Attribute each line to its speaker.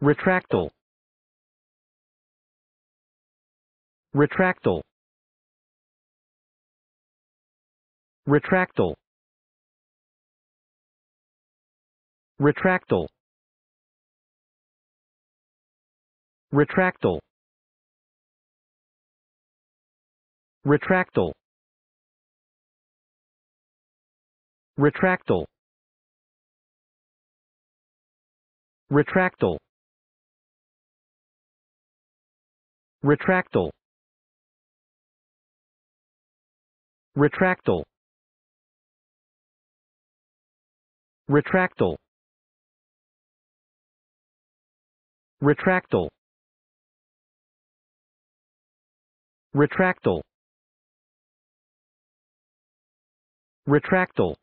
Speaker 1: retractile. Retractile. Retractile. Retractile. Retractile. Retractile. Retractile. Retractile Retractile. Retractile. Retractile. Retractile. Retractile. Retractile.